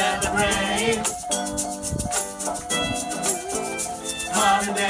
celebrate. Holiday.